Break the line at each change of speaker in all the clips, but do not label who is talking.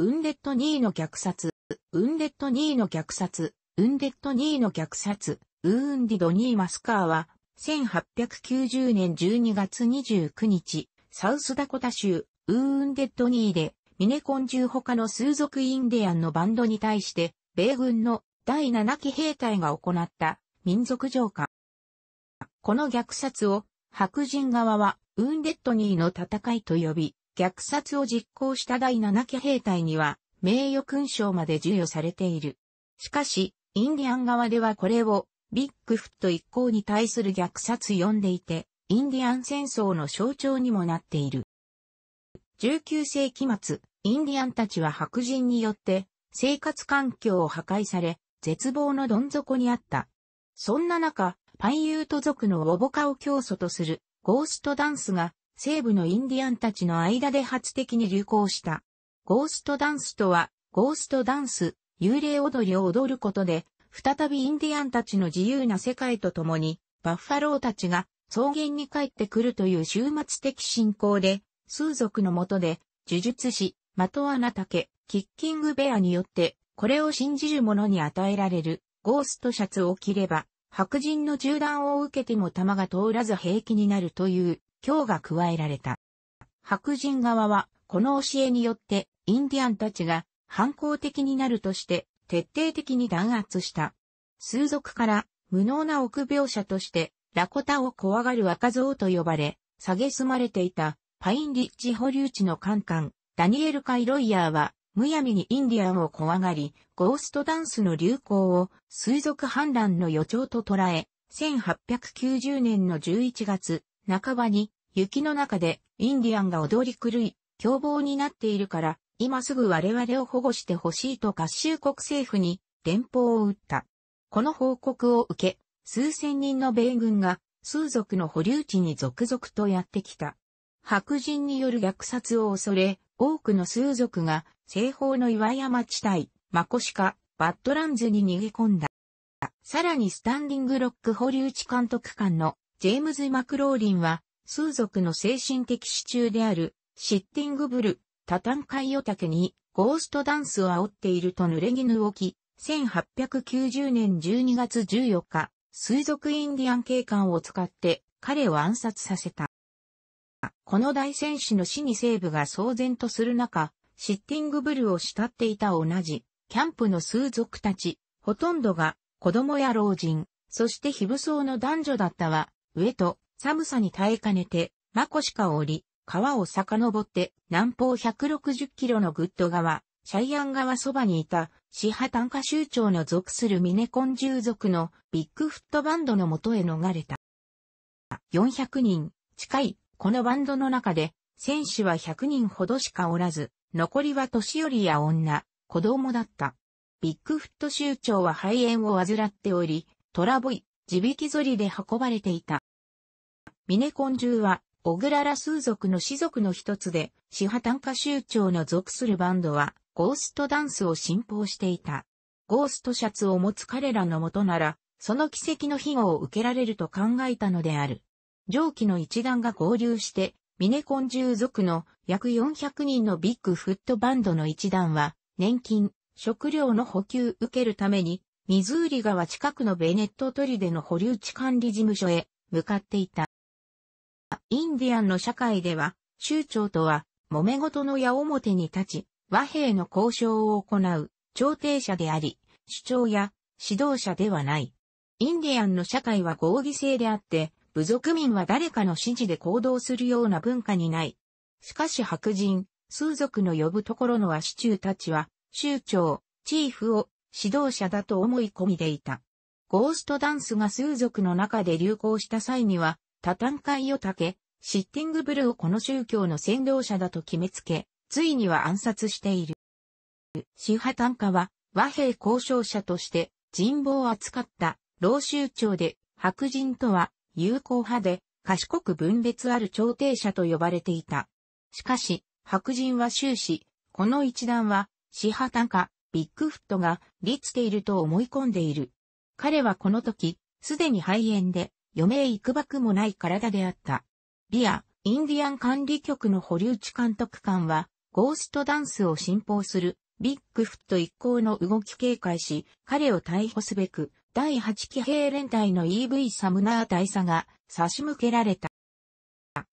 ウンデッド2位の虐殺、ウンデッド2位の虐殺、ウンデッド2位の虐殺、ウーンディド2位マスカーは、1890年12月29日、サウスダコタ州、ウーンデッド2位で、ミネコン中他の数族インディアンのバンドに対して、米軍の第7期兵隊が行った民族浄化。この虐殺を白人側はウンデッドニーの戦いと呼び、虐殺を実行した第7期兵隊には名誉勲章まで授与されている。しかし、インディアン側ではこれをビッグフット一行に対する虐殺呼んでいて、インディアン戦争の象徴にもなっている。19世紀末、インディアンたちは白人によって生活環境を破壊され、絶望のどん底にあった。そんな中、パイユート族のウォボカを教祖とするゴーストダンスが西部のインディアンたちの間で初的に流行した。ゴーストダンスとは、ゴーストダンス、幽霊踊りを踊ることで、再びインディアンたちの自由な世界とともに、バッファローたちが草原に帰ってくるという終末的信仰で、数族のもとで、呪術師、マトアナタケ、キッキングベアによって、これを信じる者に与えられる、ゴーストシャツを着れば、白人の銃弾を受けても弾が通らず平気になるという、今日が加えられた。白人側は、この教えによって、インディアンたちが反抗的になるとして、徹底的に弾圧した。数族から、無能な臆病者として、ラコタを怖がる若造と呼ばれ、蔑まれていた、パインリッジ保留地のカンカン、ダニエル・カイロイヤーは、むやみにインディアンを怖がり、ゴーストダンスの流行を水族反乱の予兆と捉え、1890年の11月、半ばに雪の中でインディアンが踊り狂い、凶暴になっているから、今すぐ我々を保護してほしいと合衆国政府に連邦を打った。この報告を受け、数千人の米軍が数族の保留地に続々とやってきた。白人による虐殺を恐れ、多くの数族が西方の岩山地帯、マコシカ、バッドランズに逃げ込んだ。さらにスタンディングロック保留地監督官のジェームズ・マクローリンは、数族の精神的支柱であるシッティングブル、タタンカイオタケにゴーストダンスを煽っていると濡れ衣を着、1890年12月14日、水族インディアン警官を使って彼を暗殺させた。この大戦士の死に西部が騒然とする中、シッティングブルを慕っていた同じ、キャンプのスー族たち、ほとんどが子供や老人、そして非武装の男女だったが、飢えと寒さに耐えかねて、マコシカを降り、川を遡って南方160キロのグッド川、シャイアン川そばにいた、シハタンカ酋長の属するミネコンジュー族のビッグフットバンドのもとへ逃れた。400人近いこのバンドの中で、戦士は100人ほどしかおらず、残りは年寄りや女、子供だった。ビッグフット州長は肺炎を患っており、トラボイ、地引き反りで運ばれていた。ミネコン中は、オグララ数族の氏族の一つで、シハタンカ州長の属するバンドは、ゴーストダンスを信奉していた。ゴーストシャツを持つ彼らのもとなら、その奇跡の庇護を受けられると考えたのである。上記の一団が合流して、ミネコン従属の約400人のビッグフットバンドの一団は、年金、食料の補給受けるために、ミズーリ川近くのベネット砦の保留地管理事務所へ向かっていた。インディアンの社会では、州長とは、揉め事の矢面に立ち、和平の交渉を行う、調停者であり、主張や指導者ではない。インディアンの社会は合議制であって、部族民は誰かの指示で行動するような文化にない。しかし白人、数族の呼ぶところのは市中たちは、州長、チーフを指導者だと思い込みでいた。ゴーストダンスが数族の中で流行した際には、タタンカイオタケ、シッティングブルをこの宗教の先導者だと決めつけ、ついには暗殺している。シハタンカは和平交渉者として人望を扱った老宗長で白人とは友好派で賢く分別ある調停者と呼ばれていた。しかし、白人は終始、この一団は、シハタンカ、ビッグフットが立っていると思い込んでいる。彼はこの時、すでに肺炎で、余命幾ばくもない体であった。リア、インディアン管理局の保留地監督官は、ゴーストダンスを信奉するビッグフット一行の動き警戒し、彼を逮捕すべく、第8騎兵連隊の EV サムナー大佐が差し向けられた。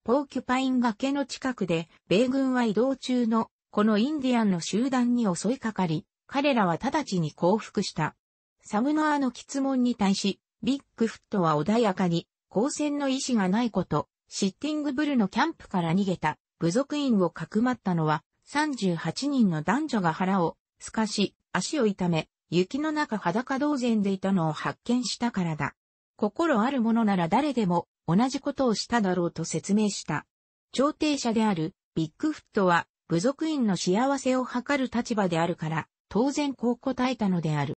ポーキュパイン崖の近くで、米軍は移動中のこのインディアンの集団に襲いかかり、彼らは直ちに降伏した。サムナーの質問に対し、ビッグフットは穏やかに、交戦の意思がないこと、シッティングブルのキャンプから逃げた部族員をかくまったのは、38人の男女が腹を透かし、足を痛め、雪の中裸同然でいたのを発見したからだ。心ある者なら誰でも同じことをしただろうと説明した。調停者であるビッグフットは部族員の幸せを図る立場であるから、当然こう答えたのである。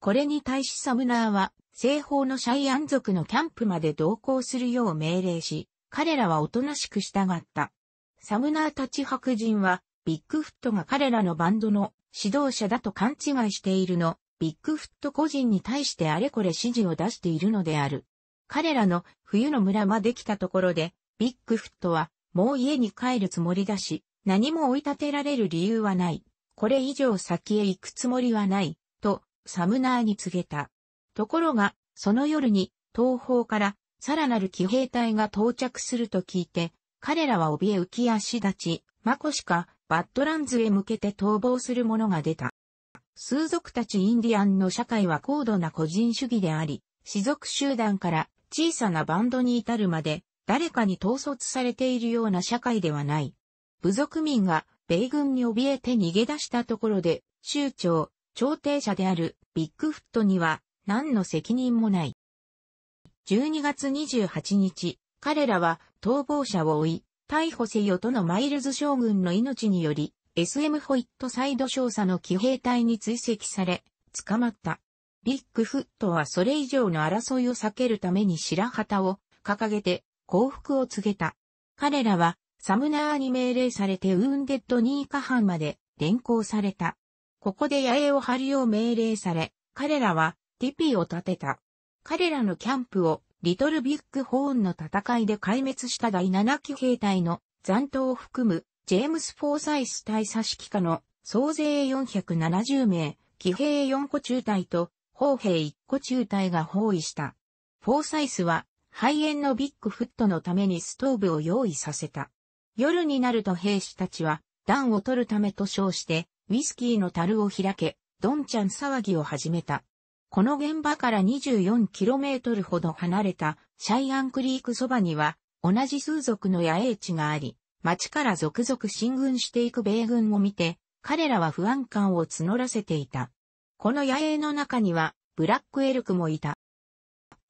これに対しサムナーは、西方のシャイアン族のキャンプまで同行するよう命令し、彼らはおとなしく従った。サムナーたち白人は、ビッグフットが彼らのバンドの指導者だと勘違いしているの、ビッグフット個人に対してあれこれ指示を出しているのである。彼らの冬の村まで来たところで、ビッグフットはもう家に帰るつもりだし、何も追い立てられる理由はない。これ以上先へ行くつもりはない、と、サムナーに告げた。ところが、その夜に、東方からさらなる騎兵隊が到着すると聞いて、彼らは怯え浮き足立ち、マコシカ、バッドランズへ向けて逃亡する者が出た。数族たちインディアンの社会は高度な個人主義であり、士族集団から小さなバンドに至るまで、誰かに統率されているような社会ではない。部族民が米軍に怯えて逃げ出したところで、州長、調停者であるビッグフットには何の責任もない。12月28日、彼らは逃亡者を追い、逮捕せよとのマイルズ将軍の命により、SM ホイットサイド少佐の騎兵隊に追跡され、捕まった。ビッグフットはそれ以上の争いを避けるために白旗を掲げて降伏を告げた。彼らはサムナーに命令されてウーンデッドニーカハンまで連行された。ここで野営を張るよう命令され、彼らはティピーを建てた。彼らのキャンプをリトルビッグホーンの戦いで壊滅した第7騎兵隊の残党を含むジェームス・フォーサイス大佐指揮下の総勢470名、騎兵4個中隊と砲兵1個中隊が包囲した。フォーサイスは肺炎のビッグフットのためにストーブを用意させた。夜になると兵士たちは暖を取るためと称してウイスキーの樽を開け、ドンちゃん騒ぎを始めた。この現場から 24km ほど離れたシャイアンクリークそばには同じ数族の野営地があり、町から続々進軍していく米軍を見て、彼らは不安感を募らせていた。この野営の中にはブラックエルクもいた。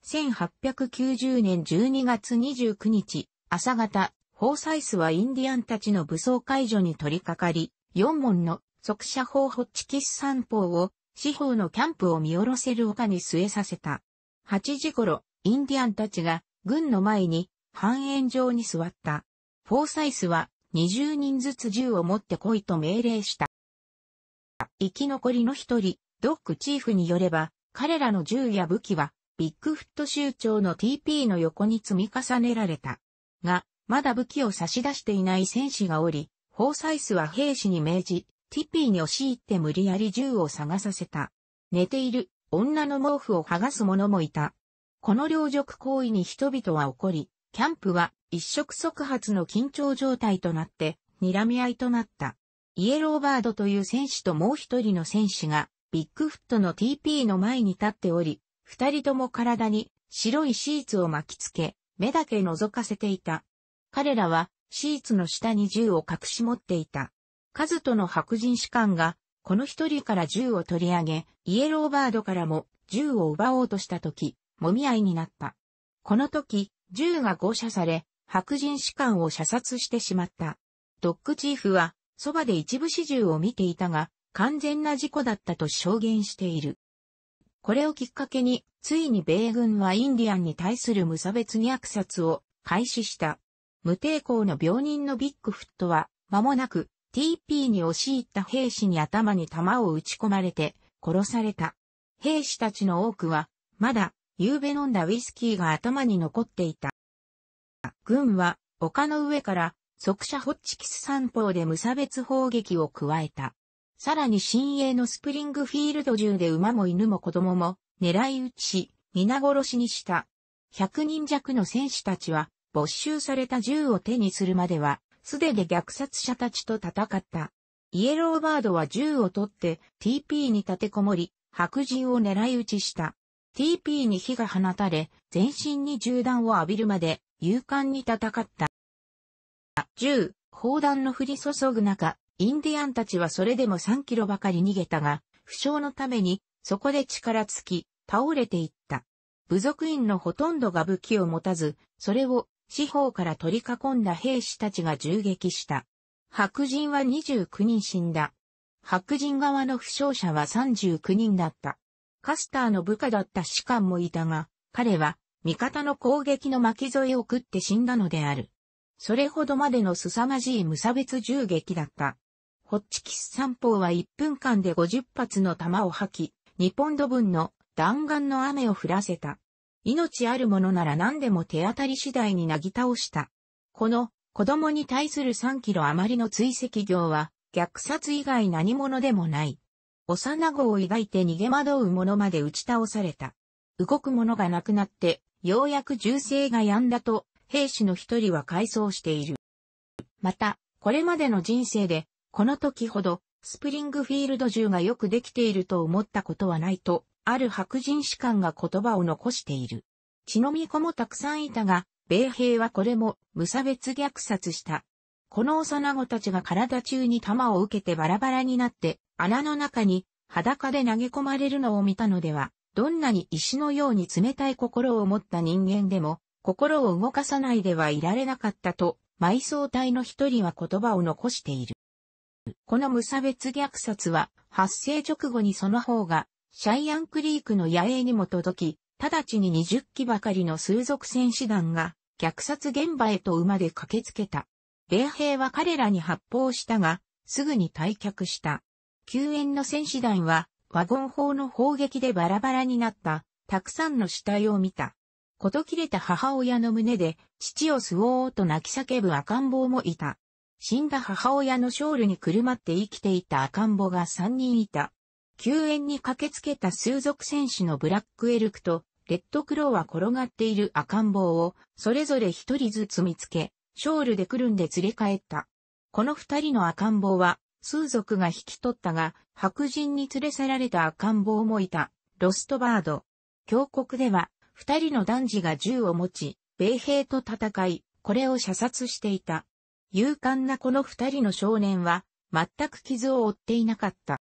1890年12月29日、朝方、ホーサイスはインディアンたちの武装解除に取り掛かり、4門の速射砲ホッチキス三砲を司法のキャンプを見下ろせる丘に据えさせた。8時頃、インディアンたちが軍の前に半円状に座った。フォーサイスは20人ずつ銃を持って来いと命令した。生き残りの一人、ドックチーフによれば、彼らの銃や武器は、ビッグフット州長の TP の横に積み重ねられた。が、まだ武器を差し出していない戦士がおり、フォーサイスは兵士に命じ、ティピーに押し入って無理やり銃を探させた。寝ている女の毛布を剥がす者もいた。この両辱行為に人々は怒り、キャンプは一触即発の緊張状態となって、睨み合いとなった。イエローバードという戦士ともう一人の戦士が、ビッグフットの TP の前に立っており、二人とも体に白いシーツを巻きつけ、目だけ覗かせていた。彼らはシーツの下に銃を隠し持っていた。カズトの白人士官が、この一人から銃を取り上げ、イエローバードからも銃を奪おうとしたとき、揉み合いになった。この時、銃が誤射され、白人士官を射殺してしまった。ドッグチーフは、そばで一部始終を見ていたが、完全な事故だったと証言している。これをきっかけに、ついに米軍はインディアンに対する無差別に虐殺を開始した。無抵抗の病人のビッグフットは、間もなく TP に押し入った兵士に頭に弾を撃ち込まれて殺された。兵士たちの多くは、まだ、夕べ飲んだウイスキーが頭に残っていた。軍は、丘の上から、速射ホッチキス三方で無差別砲撃を加えた。さらに新鋭のスプリングフィールド銃で馬も犬も子供も狙い撃ちし、皆殺しにした。100人弱の戦士たちは没収された銃を手にするまでは、すでに虐殺者たちと戦った。イエローバードは銃を取って TP に立てこもり、白人を狙い撃ちした。TP に火が放たれ、全身に銃弾を浴びるまで勇敢に戦った。銃、砲弾の降り注ぐ中、インディアンたちはそれでも3キロばかり逃げたが、負傷のために、そこで力尽き、倒れていった。部族員のほとんどが武器を持たず、それを四方から取り囲んだ兵士たちが銃撃した。白人は29人死んだ。白人側の負傷者は39人だった。カスターの部下だった士官もいたが、彼は味方の攻撃の巻き添えを食って死んだのである。それほどまでの凄まじい無差別銃撃だった。ホッチキス三砲は1分間で50発の弾を吐き、2ポンド分の弾丸の雨を降らせた。命あるものなら何でも手当たり次第になぎ倒した。この子供に対する3キロ余りの追跡業は虐殺以外何者でもない。幼子を抱いて逃げ惑う者まで打ち倒された。動く者がなくなって、ようやく銃声が止んだと、兵士の一人は回想している。また、これまでの人生で、この時ほど、スプリングフィールド銃がよくできていると思ったことはないと、ある白人士官が言葉を残している。血のみ子もたくさんいたが、米兵はこれも無差別虐殺した。この幼子たちが体中に弾を受けてバラバラになって穴の中に裸で投げ込まれるのを見たのでは、どんなに石のように冷たい心を持った人間でも、心を動かさないではいられなかったと、埋葬隊の一人は言葉を残している。この無差別虐殺は、発生直後にその方がシャイアンクリークの野営にも届き、直ちに20機ばかりの数族戦士団が虐殺現場へと馬で駆けつけた。米兵は彼らに発砲したが、すぐに退却した。救援の戦士団は、ワゴン砲の砲撃でバラバラになった、たくさんの死体を見た。こと切れた母親の胸で、父を吸おうと泣き叫ぶ赤ん坊もいた。死んだ母親のショールにくるまって生きていた赤ん坊が3人いた。救援に駆けつけた数族戦士のブラックエルクと、レッドクローは転がっている赤ん坊を、それぞれ一人ずつ見つけ、ショールでくるんで連れ帰った。この二人の赤ん坊は、数族が引き取ったが、白人に連れ去られた赤ん坊もいた、ロストバード。峡谷では、二人の男児が銃を持ち、米兵と戦い、これを射殺していた。勇敢なこの二人の少年は、全く傷を負っていなかった。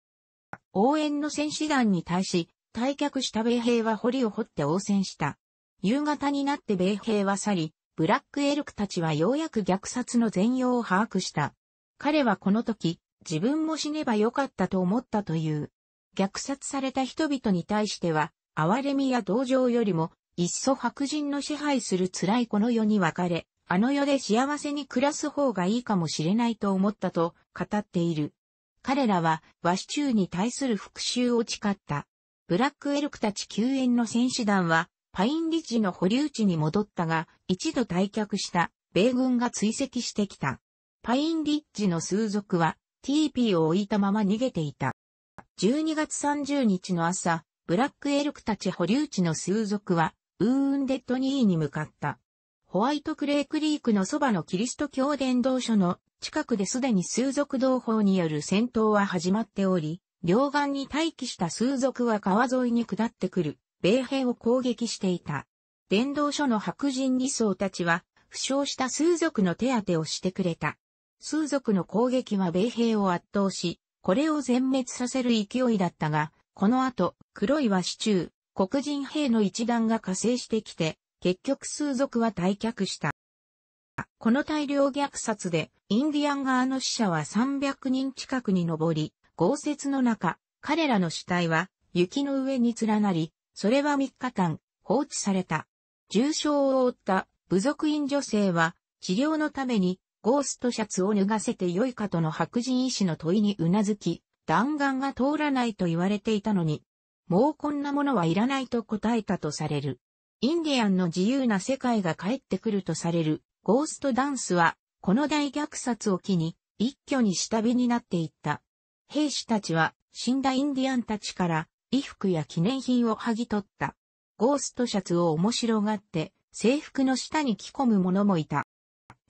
応援の戦士団に対し、退却した米兵は堀を掘って応戦した。夕方になって米兵は去り、ブラックエルクたちはようやく虐殺の全容を把握した。彼はこの時、自分も死ねばよかったと思ったという。虐殺された人々に対しては、哀れみや同情よりも、いっそ白人の支配する辛いこの世に別れ、あの世で幸せに暮らす方がいいかもしれないと思ったと語っている。彼らは和シチューに対する復讐を誓った。ブラックエルクたち救援の戦士団はパインリッジの保留地に戻ったが、一度退却した米軍が追跡してきた。パインリッジの数族は TP を置いたまま逃げていた。12月30日の朝、ブラックエルクたち保留地の数族はウーンデッドニーに向かった。ホワイトクレークリークのそばのキリスト教伝道所の近くですでに数族同胞による戦闘は始まっており、両岸に待機した数族は川沿いに下ってくる、米兵を攻撃していた。伝道所の白人理想たちは、負傷した数族の手当てをしてくれた。数族の攻撃は米兵を圧倒し、これを全滅させる勢いだったが、この後、黒い和支中、黒人兵の一団が加勢してきて、結局数族は退却した。この大量虐殺で、インディアン側の死者は300人近くに上り、豪雪の中、彼らの死体は雪の上に連なり、それは3日間放置された。重傷を負った部族員女性は治療のためにゴーストシャツを脱がせてよいかとの白人医師の問いにうなずき、弾丸が通らないと言われていたのに、もうこんなものはいらないと答えたとされる。インディアンの自由な世界が帰ってくるとされるゴーストダンスは、この大虐殺を機に一挙に下火になっていった。兵士たちは死んだインディアンたちから衣服や記念品を剥ぎ取った。ゴーストシャツを面白がって制服の下に着込む者もいた。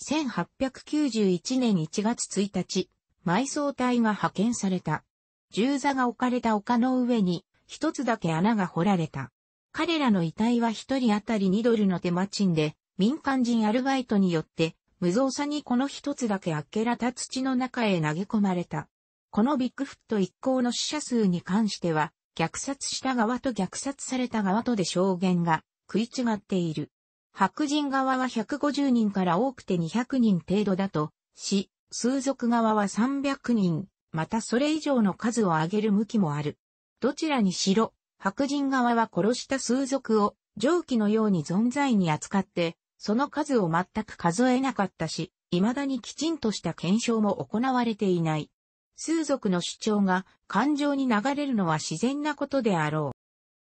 1891年1月1日、埋葬隊が派遣された。銃座が置かれた丘の上に一つだけ穴が掘られた。彼らの遺体は一人当たり2ドルの手間賃で民間人アルバイトによって無造作にこの一つだけあけらた土の中へ投げ込まれた。このビッグフット一行の死者数に関しては、虐殺した側と虐殺された側とで証言が食い違っている。白人側は150人から多くて200人程度だとし、数族側は300人、またそれ以上の数を挙げる向きもある。どちらにしろ、白人側は殺した数族を蒸気のように存在に扱って、その数を全く数えなかったし、未だにきちんとした検証も行われていない。数族の主張が感情に流れるのは自然なことであろ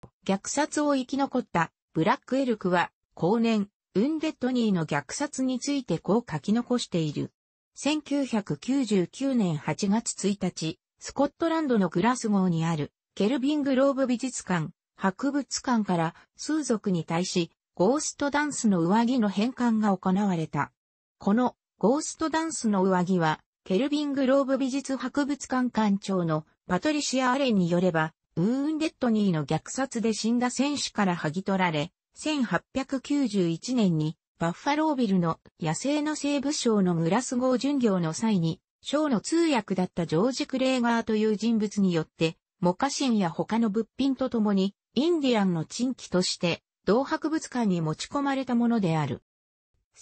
う。虐殺を生き残ったブラックエルクは後年、ウンデッドニーの虐殺についてこう書き残している。1999年8月1日、スコットランドのグラスゴーにあるケルビングローブ美術館、博物館から数族に対しゴーストダンスの上着の返還が行われた。このゴーストダンスの上着はケルビングローブ美術博物館館長のパトリシア・アレンによれば、ウーンデッドニーの虐殺で死んだ選手から剥ぎ取られ、1891年にバッファロービルの野生の西部省のグラスゴー巡業の際に、省の通訳だったジョージ・クレーガーという人物によって、モカシンや他の物品とともに、インディアンの珍奇として、同博物館に持ち込まれたものである。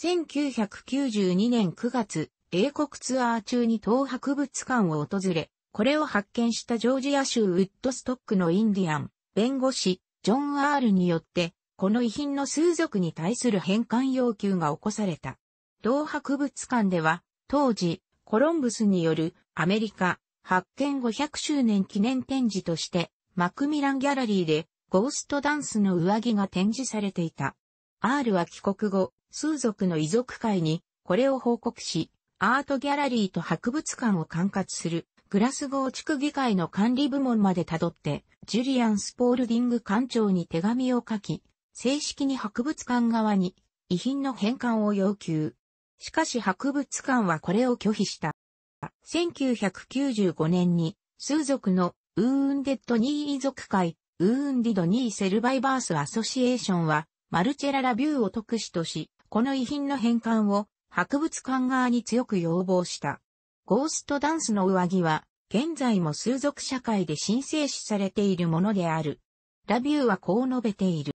1992年9月、英国ツアー中に当博物館を訪れ、これを発見したジョージア州ウッドストックのインディアン、弁護士、ジョン・アールによって、この遺品の数族に対する返還要求が起こされた。同博物館では、当時、コロンブスによるアメリカ発見500周年記念展示として、マクミランギャラリーでゴーストダンスの上着が展示されていた。R は帰国後、数族の遺族会にこれを報告し、アートギャラリーと博物館を管轄するグラスゴー地区議会の管理部門までたどって、ジュリアン・スポールディング館長に手紙を書き、正式に博物館側に遺品の返還を要求。しかし博物館はこれを拒否した。1995年に、数族のウーンデッドニー遺族会、ウーンディドニーセルバイバースアソシエーションは、マルチェララビューを特使とし、この遺品の返還を博物館側に強く要望した。ゴーストダンスの上着は、現在も数族社会で神聖視されているものである。ラビューはこう述べている。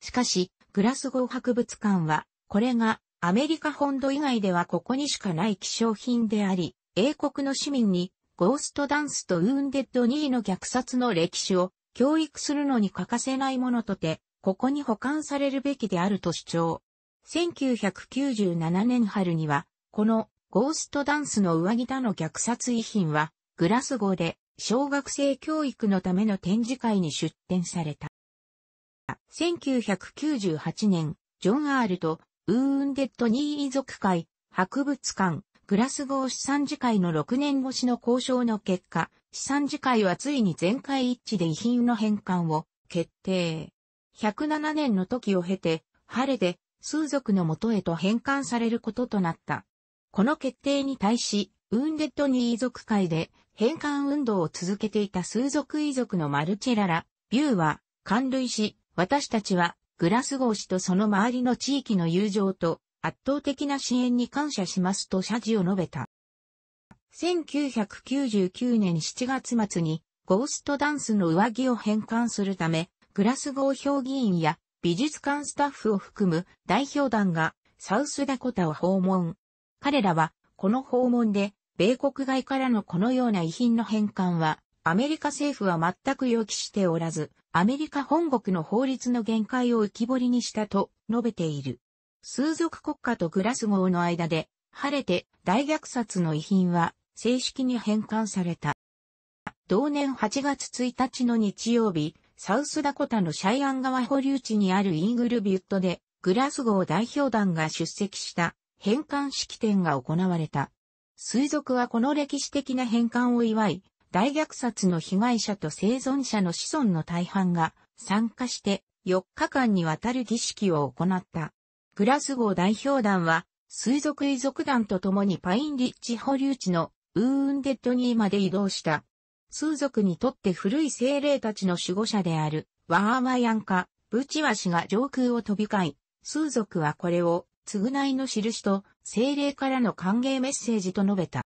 しかし、グラスゴー博物館は、これがアメリカ本土以外ではここにしかない希少品であり、英国の市民にゴーストダンスとウーンデッドニーの虐殺の歴史を教育するのに欠かせないものとて、ここに保管されるべきであると主張。1997年春には、このゴーストダンスの上着だの虐殺遺品は、グラスゴーで小学生教育のための展示会に出展された。1998年、ジョン・アールとウーンデッド・ニー遺族会、博物館、グラスゴー資産次会の6年越しの交渉の結果、資産次会はついに全会一致で遺品の返還を決定。107年の時を経て、晴れで数族の元へと返還されることとなった。この決定に対し、ウンデッドニー遺族会で返還運動を続けていた数族遺族のマルチェララ、ビューは、関類し、私たちはグラスゴー氏とその周りの地域の友情と圧倒的な支援に感謝しますと謝辞を述べた。1999年7月末にゴーストダンスの上着を返還するため、グラスゴー評議員や美術館スタッフを含む代表団がサウスダコタを訪問。彼らはこの訪問で米国外からのこのような遺品の返還はアメリカ政府は全く予期しておらず、アメリカ本国の法律の限界を浮き彫りにしたと述べている。数族国家とグラスゴーの間で、晴れて大虐殺の遺品は正式に返還された。同年8月1日の日曜日、サウスダコタのシャイアン川保留地にあるイーグルビュットで、グラスゴー代表団が出席した返還式典が行われた。水族はこの歴史的な返還を祝い、大虐殺の被害者と生存者の子孫の大半が参加して4日間にわたる儀式を行った。グラスゴー代表団は水族遺族団と共にパインリッチ保留地のウーンデッドニーまで移動した。数族にとって古い精霊たちの守護者であるワーマヤンカ、ブチワシが上空を飛び交い、数族はこれを償いの印と精霊からの歓迎メッセージと述べた。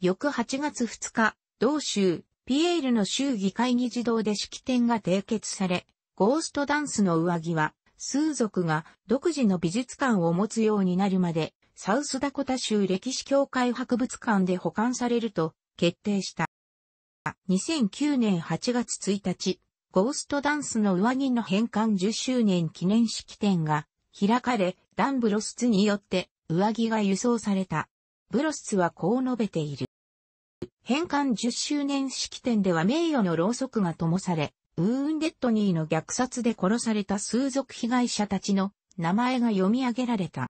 翌8月2日、同州、ピエールの州議会議事堂で式典が締結され、ゴーストダンスの上着は、数族が独自の美術館を持つようになるまで、サウスダコタ州歴史協会博物館で保管されると決定した。2009年8月1日、ゴーストダンスの上着の返還10周年記念式典が開かれ、ダンブロスツによって上着が輸送された。ブロスツはこう述べている。返還10周年式典では名誉のろうそくが灯され、ウーンデッドニーの虐殺で殺された数族被害者たちの名前が読み上げられた。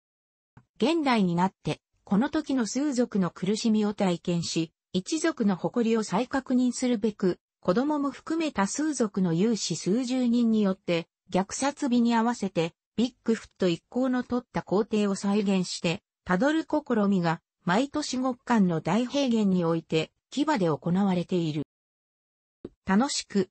現代になって、この時の数族の苦しみを体験し、一族の誇りを再確認するべく、子供も含めた数族の有志数十人によって、虐殺日に合わせて、ビッグフット一行の取った工程を再現して、たどる試みが、毎年極寒の大平原において、牙で行われている。楽しく